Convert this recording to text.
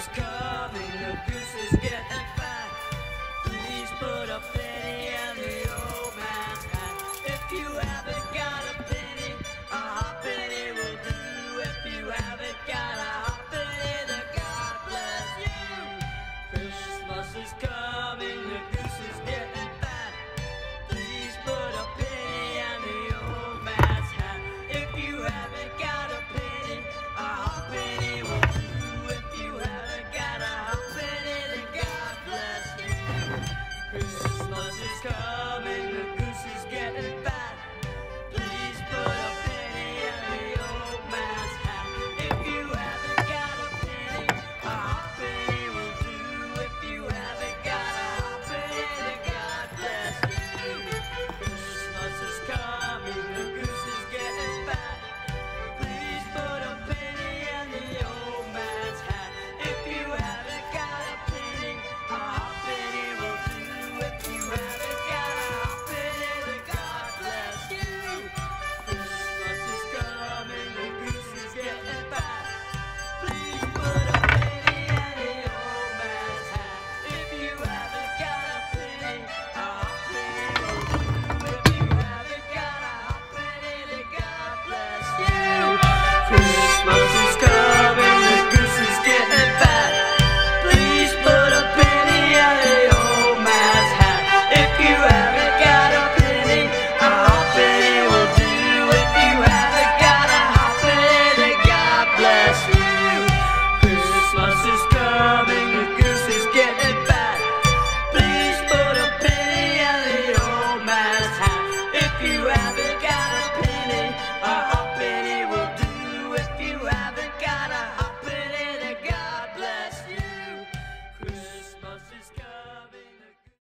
is coming, the goose is getting fat. Please put up there.